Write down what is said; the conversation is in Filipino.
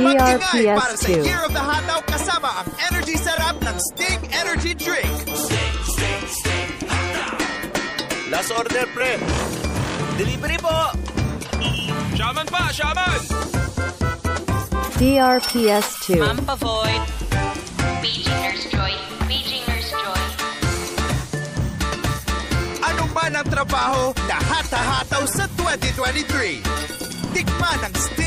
Mag-ingay para sa DRPS2. Year of the Hataw kasama ang energy sarap ng Sting Energy Drink. Last order, pre. Delivery po. Shaman pa, shaman! DRPS2. Ma'am Pavoid. Paging Nurse Joy. Paging Nurse Joy. Ano man ang trabaho, lahat hahataw sa 2023. Tikman ang Sting